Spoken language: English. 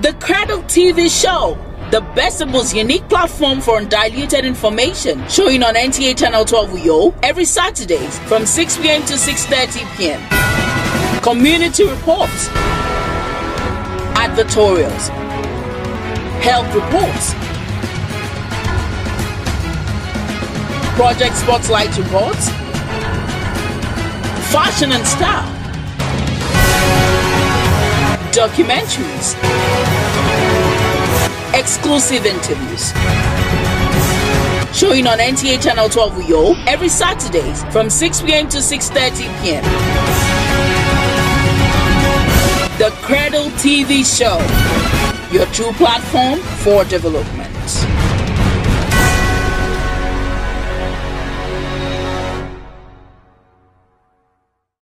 The Cradle TV show, the best and most unique platform for undiluted information, showing on NTA Channel 12 Uyo every Saturdays from 6 p.m. to 6.30 p.m. Community reports, advertorials, health reports, project spotlight reports, fashion and style, documentaries, exclusive interviews. Showing on NTA Channel 12 Uyo every Saturdays from 6 p.m. to 6.30 p.m. The Cradle TV Show, your true platform for development.